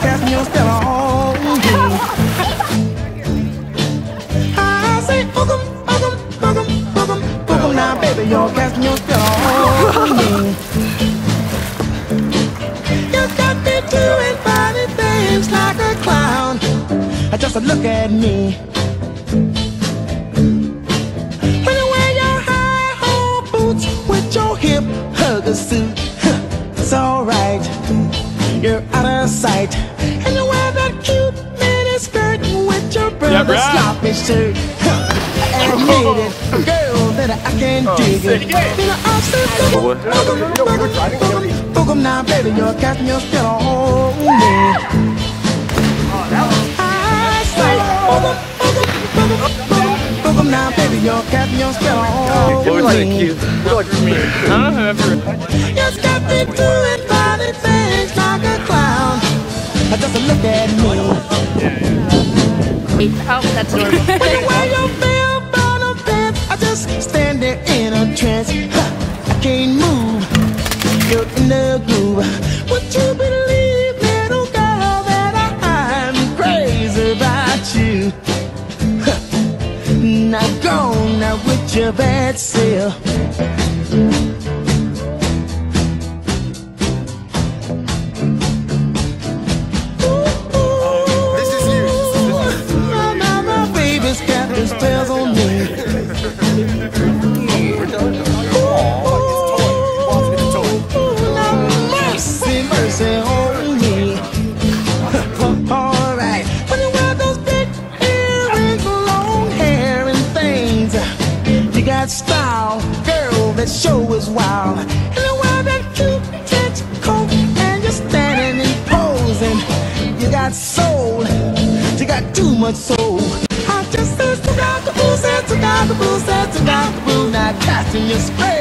your. I say, boogum, boogum, boogum, boogum, boogum. Now, baby, you're casting your spell on. You got me doing funny things like a clown. Just a look at me. When you wear your high-hole boots with your hip hugger suit, it's alright. You're out of sight. And you wear that cute mini skirt with your brother's bruh. sloppy shirt. I admit it, girl, that I can dig it. You know, I'll say, boogum, boogum, boogum, boogum, boogum. Now, baby, you're casting your spell on me. I say, boogum, boogum, boogum, boogum, boogum. Now, baby, you're casting your spell on You're like cute. You're like me. Huh? Whoever. Just got me doing funny things a clown. Just look at me. Oh, that's adorable. When you wear your bell-bottom pants, I just stand there in a trance. Huh, I can't move. You're in the groove. Would you believe, little girl, that I'm crazy about you? Huh, Now go now with your bad self. That show is wild. And you wear that trench coat, and you're standing and posing. You got soul, you got too much soul. I just said to God, the boo said to God, the boo said to God, the boo, not casting your spell